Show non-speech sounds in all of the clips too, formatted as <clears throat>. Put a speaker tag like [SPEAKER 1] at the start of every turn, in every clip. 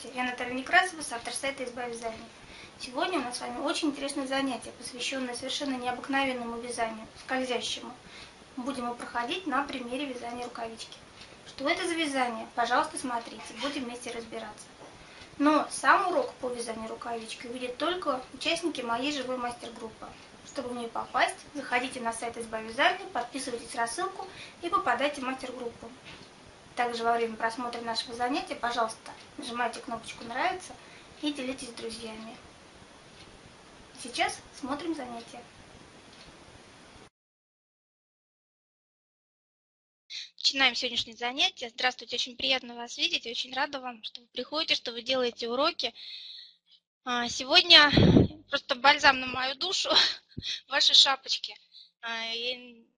[SPEAKER 1] Здравствуйте, я Наталья Некрасова, автор сайта «Изба вязания». Сегодня у нас с вами очень интересное занятие, посвященное совершенно необыкновенному вязанию, скользящему. Будем его проходить на примере вязания рукавички. Что это за вязание? Пожалуйста, смотрите, будем вместе разбираться. Но сам урок по вязанию рукавички увидят только участники моей живой мастер-группы. Чтобы в нее попасть, заходите на сайт «Изба вязания», подписывайтесь на рассылку и попадайте в мастер-группу. Также во время просмотра нашего занятия, пожалуйста, нажимайте кнопочку «Нравится» и делитесь с друзьями. Сейчас смотрим занятие.
[SPEAKER 2] Начинаем сегодняшнее занятие. Здравствуйте, очень приятно вас видеть, очень рада вам, что вы приходите, что вы делаете уроки. А, сегодня просто бальзам на мою душу, <laughs> ваши шапочки. А,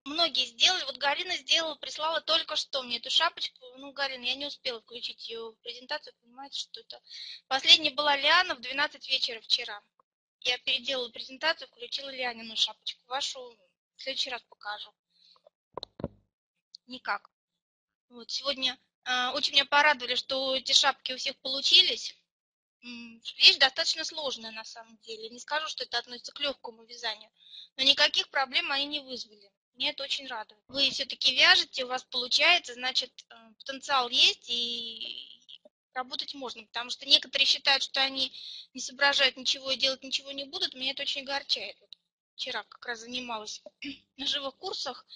[SPEAKER 2] многие сделали, вот Галина сделала, прислала только что мне эту шапочку. Ну, Галина, я не успела включить ее в презентацию, понимаете, что это. Последняя была Лиана в 12 вечера вчера. Я переделала презентацию, включила Лианину шапочку. Вашу в следующий раз покажу. Никак. Вот, сегодня э, очень меня порадовали, что эти шапки у всех получились. Вещь достаточно сложная на самом деле. Не скажу, что это относится к легкому вязанию, но никаких проблем они не вызвали. Мне это очень радует. Вы все-таки вяжете, у вас получается, значит, э, потенциал есть и работать можно, потому что некоторые считают, что они не соображают ничего и делать ничего не будут. Меня это очень огорчает. Вот вчера как раз занималась <clears throat> на живых курсах,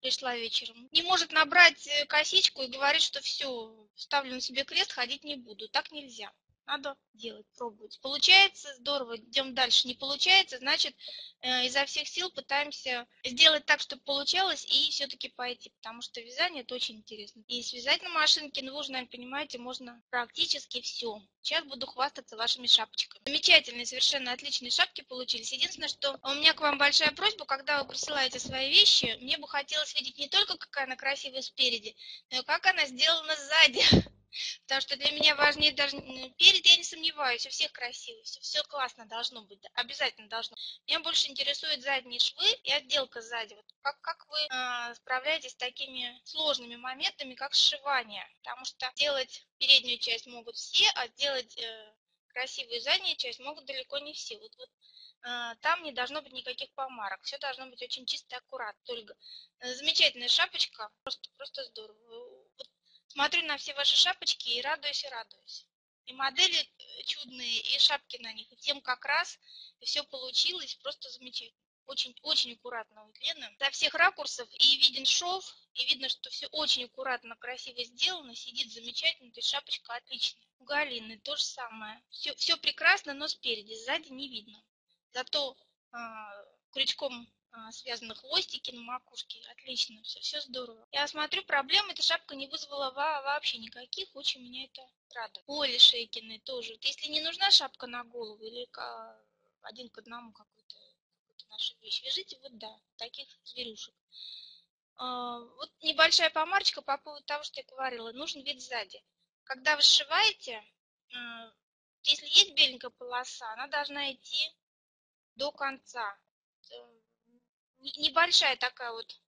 [SPEAKER 2] пришла вечером. Не может набрать э, косичку и говорить, что все, ставлю на себе крест, ходить не буду. Так нельзя. Надо делать, пробовать. Получается, здорово, идем дальше. Не получается, значит, э, изо всех сил пытаемся сделать так, чтобы получалось, и все-таки пойти, потому что вязание это очень интересно. И связать на машинке, ну вы уже, наверное, понимаете, можно практически все. Сейчас буду хвастаться вашими шапочками. Замечательные, совершенно отличные шапки получились. Единственное, что у меня к вам большая просьба, когда вы присылаете свои вещи, мне бы хотелось видеть не только, какая она красивая спереди, но и как она сделана сзади. <laughs> Потому что для меня важнее даже перед, я не сомневаюсь, у всех красиво, все, все классно должно быть, обязательно должно. Меня больше интересуют задние швы и отделка сзади. Вот как, как вы э, справляетесь с такими сложными моментами, как сшивание? Потому что делать переднюю часть могут все, а делать э, красивую заднюю часть могут далеко не все. Вот, вот там не должно быть никаких помарок. Все должно быть очень чисто и аккуратно. Ольга, э, замечательная шапочка, просто, просто здорово. Смотрю на все ваши шапочки и радуюсь, и радуюсь. И модели э, чудные, и шапки на них, и тем как раз все получилось просто замечательно. Очень, очень аккуратно у Лены. Со всех ракурсов и виден шов, и видно, что все очень аккуратно, красиво сделано, сидит замечательно, то есть шапочка отличная. У Галины то же самое. Все, все прекрасно, но спереди, сзади не видно. Зато э, крючком связаны хвостики на макушке. Отлично, все, все здорово. Я смотрю, проблем эта шапка не вызвала вообще никаких. Очень меня это радует. Оли Шейкиной тоже. Вот если не нужна шапка на голову или один к одному какой-то какой наша вещь, вяжите вот да, таких зверюшек. А, вот небольшая помарочка по поводу того, что я говорила. Нужен вид сзади. Когда вы сшиваете, а, если есть беленькая полоса, она должна идти до конца небольшая такая вот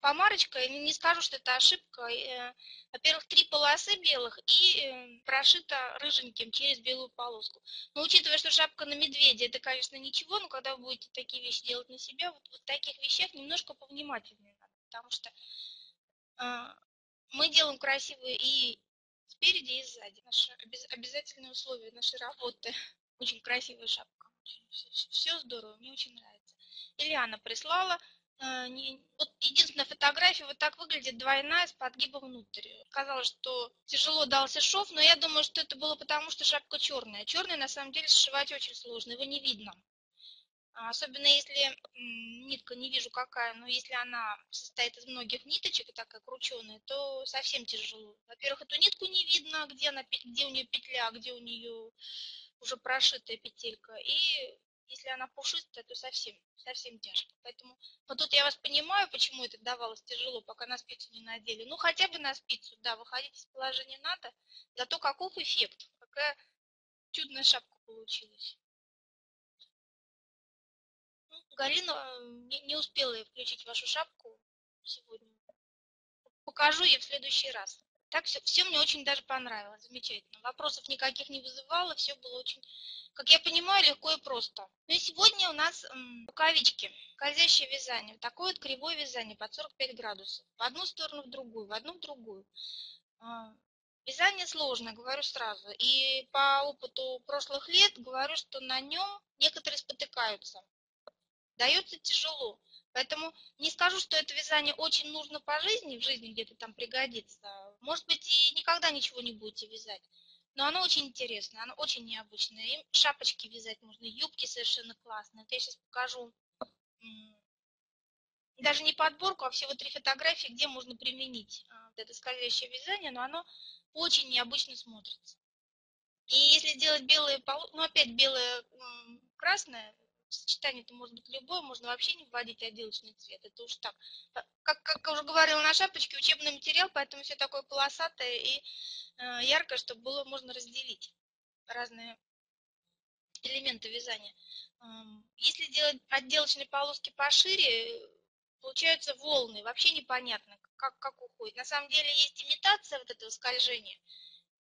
[SPEAKER 2] помарочка, не скажу, что это ошибка. Э, во-первых, три полосы белых и э, прошита рыженьким через белую полоску. Но учитывая, что шапка на медведе, это, конечно, ничего, но когда вы будете такие вещи делать на себя, вот, вот в таких вещах немножко повнимательнее надо, потому что э, мы делаем красивые и спереди, и сзади. Наше обязательное условие нашей работы. Очень красивая шапка. Все, все здорово, мне очень нравится. Ильяна прислала. Э, вот единственная фотография вот так выглядит двойная с подгибом внутрь. Казалось, что тяжело дался шов, но я думаю, что это было потому, что шапка черная. Черная на самом деле сшивать очень сложно, его не видно. А особенно если нитка, не вижу какая, но если она состоит из многих ниточек такая крученая, то совсем тяжело. Во-первых, эту нитку не видно, где, она, где у нее петля, где у нее уже прошитая петелька. И если она пушистая, то совсем, совсем тяжко. Поэтому вот тут я вас понимаю, почему это давалось тяжело, пока на спицу не надели. Ну, хотя бы на спицу, да, выходить из положения надо. Зато каков эффект, какая чудная шапка получилась. Ну, Галина не, не успела я включить вашу шапку сегодня. Покажу ей в следующий раз. Так все, все мне очень даже понравилось, замечательно. Вопросов никаких не вызывало, все было очень, как я понимаю, легко и просто. Ну и сегодня у нас м, рукавички, скользящее вязание. Такое вот кривое вязание под 45 градусов. В одну сторону, в другую, в одну, в другую. А, вязание сложное, говорю сразу. И по опыту прошлых лет говорю, что на нем некоторые спотыкаются. Дается тяжело. Поэтому не скажу, что это вязание очень нужно по жизни, в жизни где-то там пригодится. Может быть, и никогда ничего не будете вязать. Но оно очень интересное, оно очень необычное. Им шапочки вязать можно, юбки совершенно классные. Вот я сейчас покажу даже не подборку, а всего три фотографии, где можно применить а, вот это скользящее вязание, но оно очень необычно смотрится. И если сделать белое, ну опять белое, красное, сочетание это может быть любое, можно вообще не вводить отделочный цвет, это уж так. А, как, как уже говорила на шапочке, учебный материал, поэтому все такое полосатое и э, яркое, чтобы было можно разделить разные элементы вязания. Эм, если делать отделочные полоски пошире, получаются волны, вообще непонятно, как, как уходит. На самом деле есть имитация вот этого скольжения.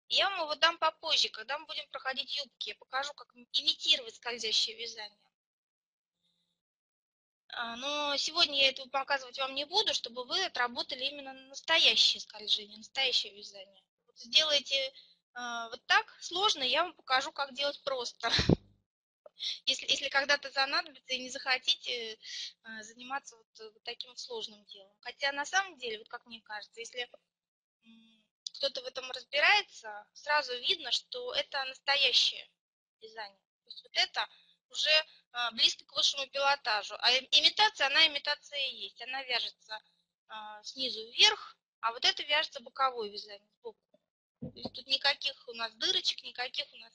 [SPEAKER 2] Я вам его дам попозже, когда мы будем проходить юбки. Я покажу, как имитировать скользящее вязание. А, но сегодня я этого показывать вам не буду, чтобы вы отработали именно настоящее скольжение, настоящее вязание. Вот сделайте а, вот так сложно, я вам покажу, как делать просто. <laughs> Если, если когда-то занадобится и не захотите а, заниматься вот, вот таким сложным делом. Хотя на самом деле, вот как мне кажется, если кто-то в этом разбирается, сразу видно, что это настоящее вязание. То есть вот это уже а, близко к высшему пилотажу. А имитация, она имитация и есть. Она вяжется а, снизу вверх, а вот это вяжется боковой вязание, сбоку. То есть тут никаких у нас дырочек, никаких у нас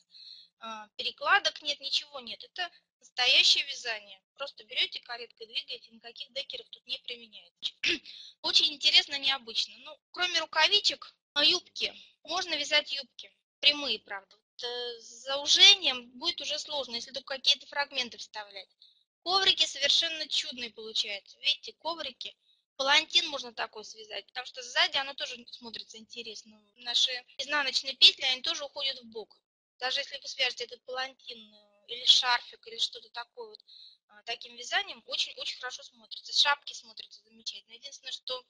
[SPEAKER 2] а, перекладок нет, ничего нет. Это настоящее вязание. Просто берете кареткой, двигаете, никаких декеров тут не применяете. <clears throat> Очень интересно, необычно. Ну, кроме рукавичек, юбки. Можно вязать юбки. Прямые, правда. Э, заужением будет уже сложно, если только какие-то фрагменты вставлять. Коврики совершенно чудные получаются. Видите, коврики. Палантин можно такой связать, потому что сзади оно тоже смотрится интересно. Наши изнаночные петли, они тоже уходят в бок. Даже если вы свяжете этот палантин э, или шарфик, или что-то такое вот, а, таким вязанием, очень-очень хорошо смотрится. Шапки смотрятся замечательно. Единственное, что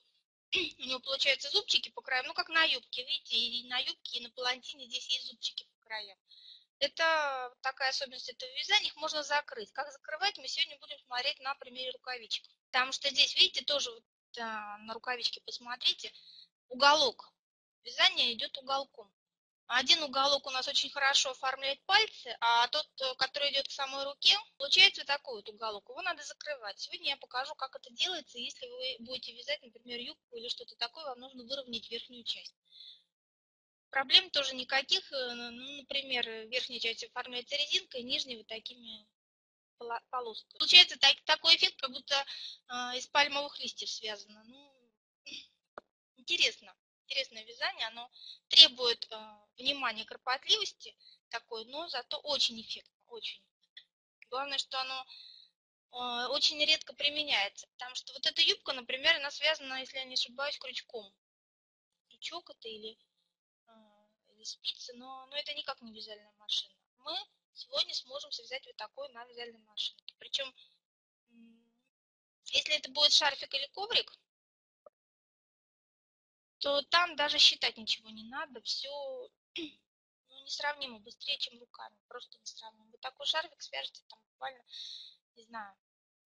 [SPEAKER 2] <clears throat> у него получаются зубчики по краям, ну как на юбке, видите, и на юбке, и на палантине здесь есть зубчики краям. Это такая особенность этого вязания, их можно закрыть. Как закрывать, мы сегодня будем смотреть на примере рукавичек. Потому что здесь, видите, тоже вот, а, на рукавичке посмотрите, уголок. Вязание идет уголком. Один уголок у нас очень хорошо оформляет пальцы, а тот, который идет к самой руке, получается вот такой вот уголок. Его надо закрывать. Сегодня я покажу, как это делается. Если вы будете вязать, например, юбку или что-то такое, вам нужно выровнять верхнюю часть. Проблем тоже никаких. Э, ну, например, верхняя часть оформляется резинкой, нижняя вот такими полосками. Получается так, такой эффект, как будто э, из пальмовых листьев связано. Ну, <clears throat> интересно. Интересное вязание. Оно требует э, внимания, кропотливости такой, но зато очень эффектно. Очень. Главное, что оно э, очень редко применяется. Потому что вот эта юбка, например, она связана, если я не ошибаюсь, крючком. Крючок это или или спицы, но, но это никак не вязальная машина. Мы сегодня сможем связать вот такой на вязальной машинке. Причем, если это будет шарфик или коврик, то там даже считать ничего не надо, все <clears throat> ну, несравнимо быстрее, чем руками, просто несравнимо. Вот такой шарфик свяжете там буквально, не знаю,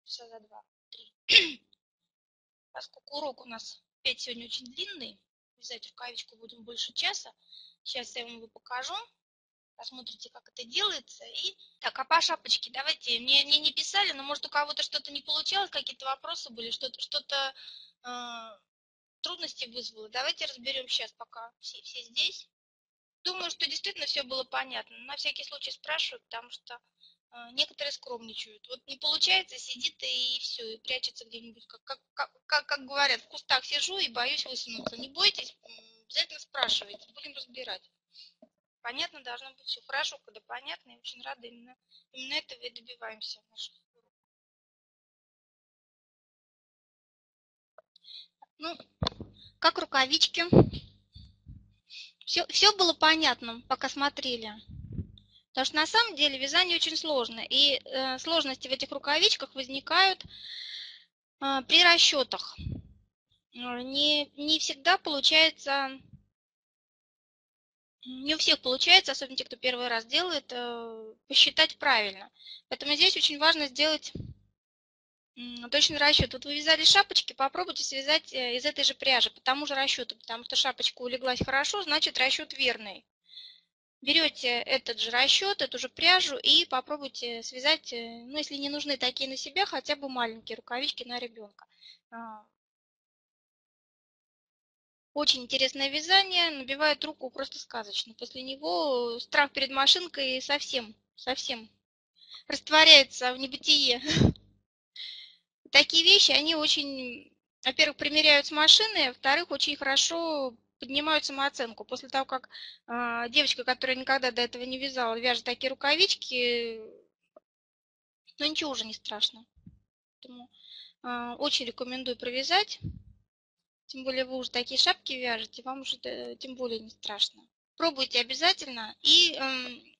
[SPEAKER 2] часа за два-три. Поскольку <clears throat> урок у нас опять сегодня очень длинный, вязать рукавичку будем больше часа, Сейчас я вам его покажу. Посмотрите, как это делается. И так, а по шапочке давайте. Мне, мне не писали, но может у кого-то что-то не получалось, какие-то вопросы были, что-то что-то э, трудности вызвало. Давайте разберем сейчас, пока все, все здесь. Думаю, что действительно все было понятно. На всякий случай спрашиваю, потому что некоторые скромничают. Вот не получается, сидит и все, и прячется где-нибудь, как, как, как, как говорят, в кустах сижу и боюсь высунуться. Не бойтесь, Обязательно спрашивайте, будем разбирать. Понятно должно быть все хорошо, когда понятно, и очень рада именно, именно этого и добиваемся в наших Ну, как рукавички. Все, все было понятно, пока смотрели. Потому что на самом деле вязание очень сложно. И э, сложности в этих рукавичках возникают э, при расчетах. Не, не всегда получается, не у всех получается, особенно те, кто первый раз делает, э, посчитать правильно. Поэтому здесь очень важно сделать точный расчет. Вот вы вязали шапочки, попробуйте связать э, из этой же пряжи по тому же расчету, потому что шапочка улеглась хорошо, значит расчет верный берете этот же расчет, эту же пряжу и попробуйте связать, э, ну, если не нужны такие на себя, хотя бы маленькие рукавички на ребенка. А. Очень интересное вязание, набивает руку просто сказочно. После него страх перед машинкой совсем, совсем растворяется в небытие. <laughs> Такие вещи, они очень, во-первых, примеряют с машины, во-вторых, очень хорошо поднимают самооценку. После того, как э, девочка, которая никогда до этого не вязала, вяжет такие рукавички, ну ничего уже не страшно. Поэтому э, очень рекомендую провязать. Тем более вы уже такие шапки вяжете, вам уже э, тем более не страшно. Пробуйте обязательно. И э,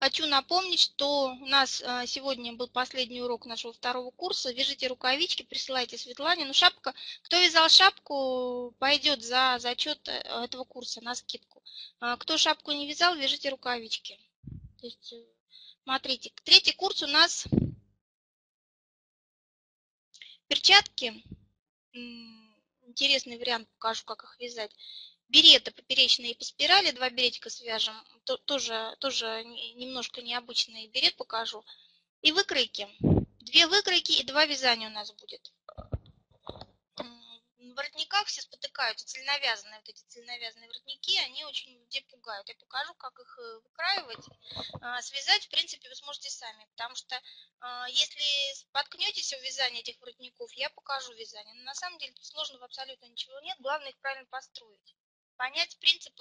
[SPEAKER 2] Хочу напомнить, что у нас э, сегодня был последний урок нашего второго курса. Вяжите рукавички, присылайте Светлане. Ну, шапка, кто вязал шапку, пойдет за зачет э, этого курса на скидку. А кто шапку не вязал, вяжите рукавички. То есть, э, смотрите, третий курс у нас перчатки. Интересный вариант, покажу, как их вязать береты поперечные по спирали, два беретика свяжем, тоже, тоже немножко необычный берет покажу. И выкройки. Две выкройки и два вязания у нас будет. В воротниках все спотыкаются, цельновязанные, вот эти цельновязанные воротники, они очень людей пугают. Я покажу, как их э, выкраивать. А, связать, в принципе, вы сможете сами, потому что а, если споткнетесь в вязании этих воротников, я покажу вязание. Но на самом деле тут сложного абсолютно ничего нет, главное их правильно построить понять принцип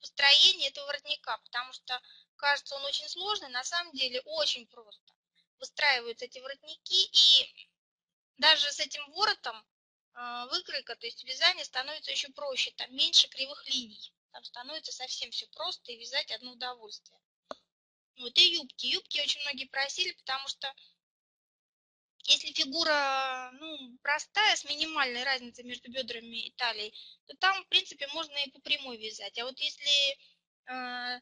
[SPEAKER 2] построения этого воротника, потому что кажется он очень сложный, на самом деле очень просто. Выстраиваются эти воротники, и даже с этим воротом э, выкройка, то есть вязание становится еще проще, там меньше кривых линий, там становится совсем все просто, и вязать одно удовольствие. Вот и юбки. Юбки очень многие просили, потому что если фигура ну, простая, с минимальной разницей между бедрами и талией, то там, в принципе, можно и по прямой вязать. А вот если э,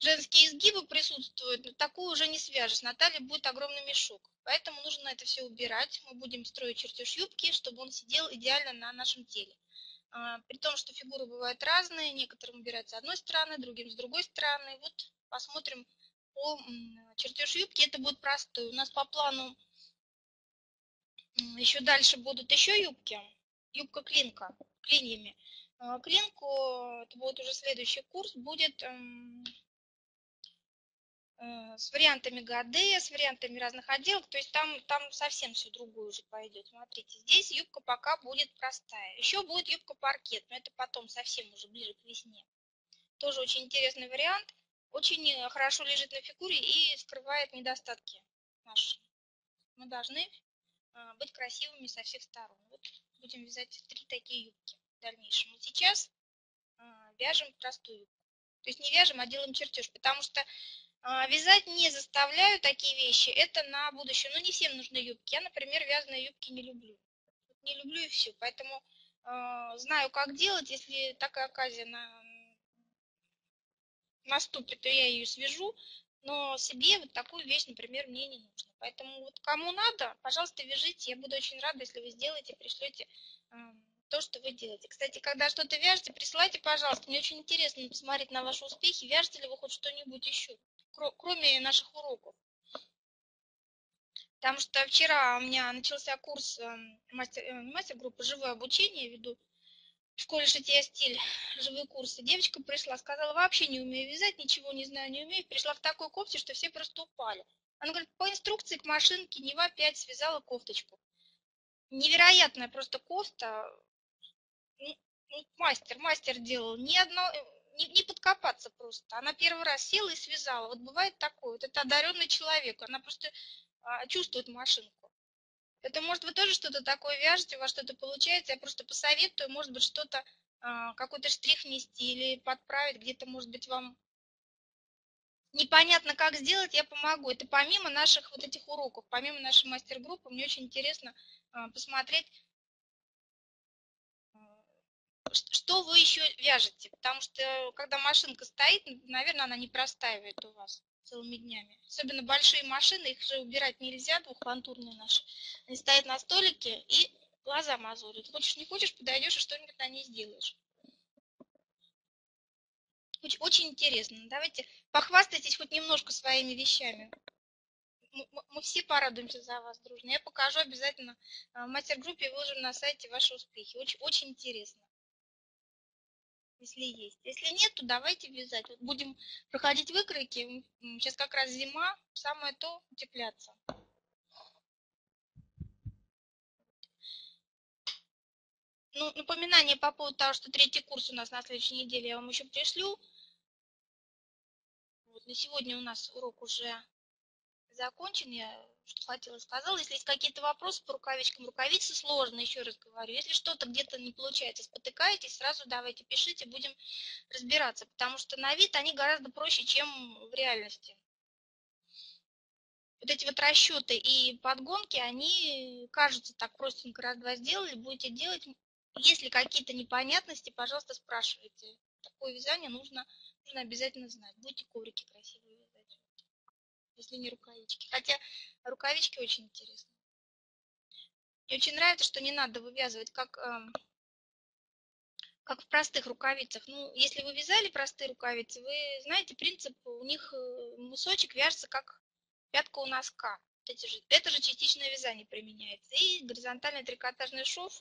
[SPEAKER 2] женские изгибы присутствуют, ну, такую уже не свяжешь. На талии будет огромный мешок. Поэтому нужно это все убирать. Мы будем строить чертеж юбки, чтобы он сидел идеально на нашем теле. Э, при том, что фигуры бывают разные. Некоторым убираются с одной стороны, другим с другой стороны. Вот посмотрим по чертеж юбки. Это будет простой. У нас по плану еще дальше будут еще юбки. Юбка клинка, клиньями. А, клинку, это будет уже следующий курс, будет эм, э, с вариантами ГАД, с вариантами разных отделок, то есть там, там совсем все другое уже пойдет. Смотрите, здесь юбка пока будет простая. Еще будет юбка паркет, но это потом совсем уже ближе к весне. Тоже очень интересный вариант, очень э, хорошо лежит на фигуре и скрывает недостатки наши. Мы должны быть красивыми со всех сторон. Вот будем вязать три такие юбки в дальнейшем. И сейчас а, вяжем простую юбку. То есть не вяжем, а делаем чертеж, потому что а, вязать не заставляю такие вещи, это на будущее. Но не всем нужны юбки. Я, например, вязаные юбки не люблю. Не люблю и все. Поэтому знаю, как делать. Если такая оказия на, наступит, то я ее свяжу но себе вот такую вещь, например, мне не нужно. Поэтому вот кому надо, пожалуйста, вяжите. Я буду очень рада, если вы сделаете, пришлете э, то, что вы делаете. Кстати, когда что-то вяжете, присылайте, пожалуйста. Мне очень интересно посмотреть на ваши успехи. Вяжете ли вы хоть что-нибудь еще, кроме наших уроков. Потому что вчера у меня начался курс э, мастер, э, мастер-группы «Живое обучение», веду в школе шитья стиль, живые курсы. Девочка пришла, сказала, вообще не умею вязать, ничего не знаю, не умею. Пришла в такой кофте, что все просто упали. Она говорит, по инструкции к машинке Нева 5 связала кофточку. Невероятная просто кофта. Ну, ну, мастер, мастер делал. Ни одно, не, не подкопаться просто. Она первый раз села и связала. Вот бывает такое. Вот это одаренный человек. Она просто а, чувствует машинку. Это, может, вы тоже что-то такое вяжете, у вас что-то получается, я просто посоветую, может быть, что-то а, какой-то штрих внести или подправить, где-то, может быть, вам непонятно, как сделать, я помогу. Это помимо наших вот этих уроков, помимо нашей мастер-группы, мне очень интересно а, посмотреть, что вы еще вяжете, потому что когда машинка стоит, наверное, она не простаивает у вас целыми днями. Особенно большие машины, их же убирать нельзя, двухпантурные наши. Они стоят на столике и глаза мозолят. Хочешь, не хочешь, подойдешь и что-нибудь на ней сделаешь. Очень, очень интересно. Давайте похвастайтесь хоть немножко своими вещами. Мы, все порадуемся за вас дружно. Я покажу обязательно в мастер-группе, выложим на сайте ваши успехи. Очень, очень интересно если есть. Если нет, то давайте вязать. Вот будем проходить выкройки. Сейчас как раз зима, самое то утепляться. Ну, напоминание по поводу того, что третий курс у нас на следующей неделе я вам еще пришлю. Вот, на сегодня у нас урок уже закончен. Я что хотела сказала. Если есть какие-то вопросы по рукавичкам, рукавицы сложно, еще раз говорю. Если что-то где-то не получается, спотыкаетесь, сразу давайте пишите, будем разбираться. Потому что на вид они гораздо проще, чем в реальности. Вот эти вот расчеты и подгонки, они кажутся так простенько, раз-два сделали, будете делать. Если какие-то непонятности, пожалуйста, спрашивайте. Такое вязание нужно, нужно обязательно знать. Будете коврики красивые если не рукавички. Хотя рукавички очень интересны. Мне очень нравится, что не надо вывязывать как, э, как в простых рукавицах. Ну, если вы вязали простые рукавицы, вы знаете принцип, у них э, мысочек вяжется как пятка у носка. Это же, это же частичное вязание применяется. И горизонтальный трикотажный шов.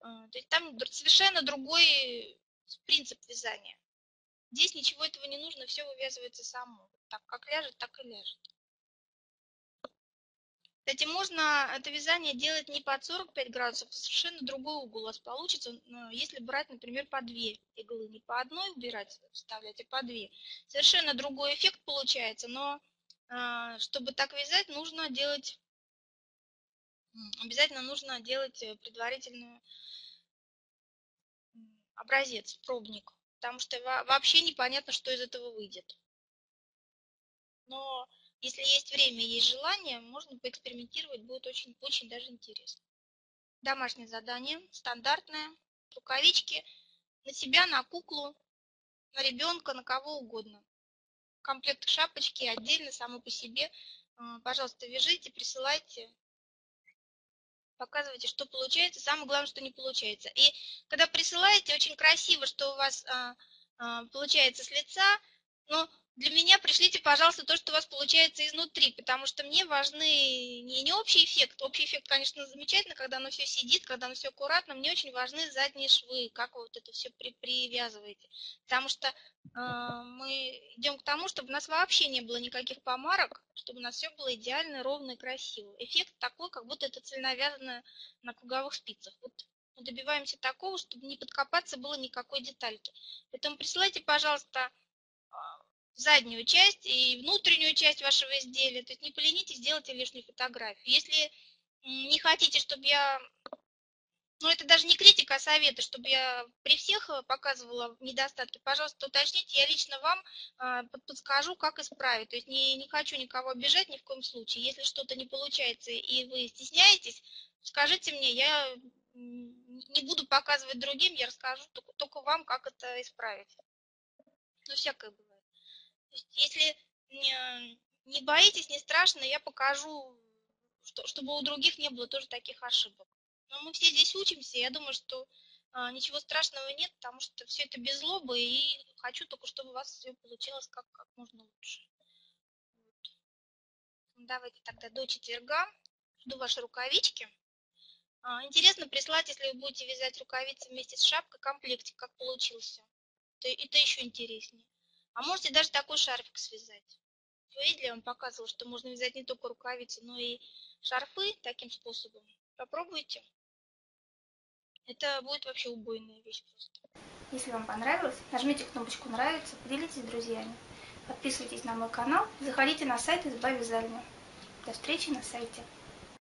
[SPEAKER 2] Э, то есть там совершенно другой принцип вязания. Здесь ничего этого не нужно, все вывязывается само. Так как ляжет, так и ляжет. Кстати, можно это вязание делать не под 45 градусов, а совершенно другой угол у вас получится, если брать, например, по две иглы. Не по одной убирать, вставлять, а по две. Совершенно другой эффект получается, но а, чтобы так вязать, нужно делать, обязательно нужно делать э, предварительную образец, пробник, потому что вообще непонятно, что из этого выйдет но если есть время есть желание, можно поэкспериментировать, будет очень, очень даже интересно. Домашнее задание, стандартное, рукавички на себя, на куклу, на ребенка, на кого угодно. Комплект шапочки отдельно, само по себе. А, пожалуйста, вяжите, присылайте, показывайте, что получается. Самое главное, что не получается. И когда присылаете, очень красиво, что у вас а, а, получается с лица, но для меня пришлите, пожалуйста, то, что у вас получается изнутри, потому что мне важны не, не общий эффект. Общий эффект, конечно, замечательно, когда оно все сидит, когда оно все аккуратно. Мне очень важны задние швы, как вы вот это все при, привязываете. Потому что э, мы идем к тому, чтобы у нас вообще не было никаких помарок, чтобы у нас все было идеально, ровно и красиво. Эффект такой, как будто это цельновязано на круговых спицах. Вот мы добиваемся такого, чтобы не подкопаться было никакой детальки. Поэтому присылайте, пожалуйста, заднюю часть и внутреннюю часть вашего изделия. То есть не поленитесь, сделайте лишнюю фотографию. Если не хотите, чтобы я... Ну, это даже не критика, а советы, чтобы я при всех э, показывала недостатки. Пожалуйста, уточните, я лично вам а, подскажу, как исправить. То есть не, не хочу никого обижать ни в коем случае. Если что-то не получается и вы стесняетесь, скажите мне, я не буду показывать другим, я расскажу только, только вам, как это исправить. Ну, всякое бывает. Если не, боитесь, не страшно, я покажу, что, чтобы у других не было тоже таких ошибок. Но мы все здесь учимся, я думаю, что а, ничего страшного нет, потому что все это без злобы, и хочу только, чтобы у вас все получилось как, как можно лучше. Вот. Давайте тогда до четверга. Жду ваши рукавички. А, интересно прислать, если вы будете вязать рукавицы вместе с шапкой, комплектик, как получился. Это, это еще интереснее. А можете даже такой шарфик связать. Вы видели, я вам показывала, что можно вязать не только рукавицы, но и шарфы таким способом. Попробуйте. Это будет вообще убойная вещь просто.
[SPEAKER 1] Если вам понравилось, нажмите кнопочку «Нравится», поделитесь с друзьями. Подписывайтесь на мой канал, заходите на сайт «Изба вязания». До встречи на сайте.